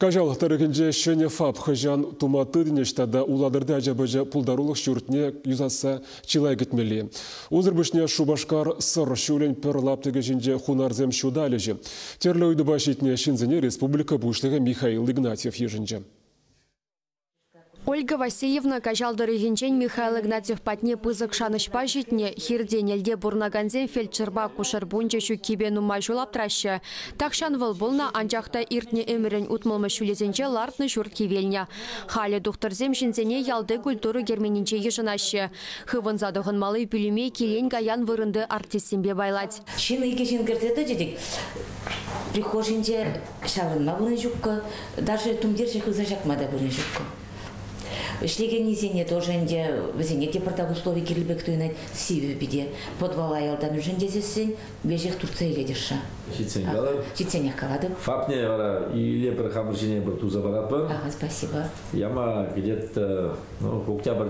Кажал тарыгінже шөне фаб хыжан туматы денештада уладырды ажабыжы пулдарулық шүртіне юзаса чилай кетмели. Узыр шубашкар сыр шүлен пір лаптыгы жинже хунарзем шудалежі. Терлі үйді башетіне шинзіне республика бұшлығы Михаил Игнатьев ежінже. Ольга Васильевна кажалдыры генчен Михаил Игнатьев патне пызык шанышпа житне хирден елде бурнаганзе фельдшерба кушар бунча шу кибе нума жулап траща. Такшан выл анжақта иртне өмірін утмылмы шулезенче лартны журт кивелня. Халі духтарзем жинзене ялды культуры герменинче ежынашы. Хывын задығын малы пүліме келен гаян вырынды артистембе байлать. Шин кіртеді дедік. Прихожинде жүккі. Даже тумдер ишлеген низене тоже инде везене департамент условий кирилбек туйнать сиве биде подвал аялдан уже дезесен бежех турция ледеша Читсен калады? Читсен калады. Фапне вара или бір хамыршине бір туза барат бар. Ага, спасибо. Яма где-то ну, октябрь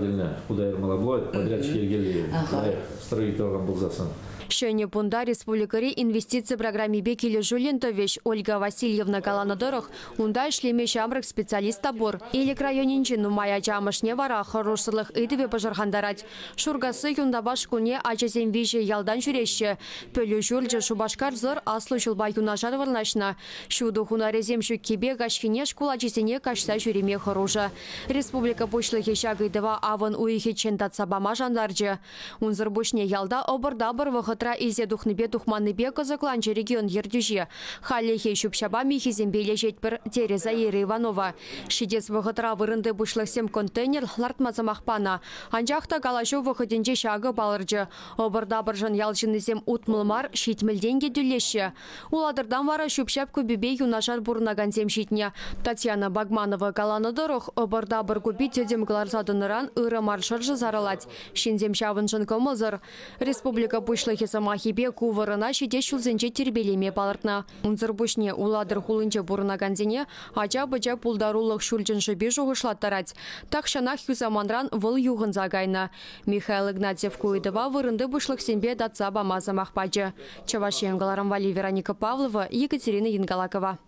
куда малоблоид, подрядчик келгели. Ага. Строительный был засан. Шөне пунда республикари инвестиция программе бекелі Жулентович Ольга Васильевна Гаlanodorых унда ишлеме шамрык специалист табор. Илик районинче нумая жамышне вара хорошылық идыве пожархандарать. Шургасы юндабаш куне ачазем виже ялдан жүреші. Пөлі жүлжі шубашкар зыр аслы жылба юнажар варнашна. Шуду хунарезем шу кебе гашкине шкула чесене кашса жүреме хороша. Республика бушлығы шагыдыва авын уйхе чентатса бама жандаржы. Унзыр бушне ялда обырда бір вғыт Хытра изе духныбе тухманныбе кызыкланчы регион ердюже. Халлехе шупшаба михизембеле жетпір Тереза Ері Иванова. Шидес вғытра вырынды бұшлықсем контейнер лартмазы мақпана. Анжақта галашу вғытынче шағы балыржы. Обырда біржын ялшынызем утмылмар шитмілденге дүлеші. Уладырдан вара шупшап көбебе юнашар бұрнагансем шитне. Татьяна Багманова галаны дұрық, обырда бір көбі тедем гларзадыныран ұры маршыржы заралать. Шинзем шавыншын көмызыр. Республика бұшлығы самахипе кувырына шиде шулзенче тербелеме балыртна. Унзыр бушне уладыр хулынче бурына ганзене ача быча пулдарулық шульчыншы бе жуғышлаттарать. Так шанах юзаманран выл юғын загайна. Михаил Игнатьев куйдыва вырынды бушлық сенбе датса бамаза махпачы. Чаваш Вали Вероника Павлова, Екатерина Янгалакова.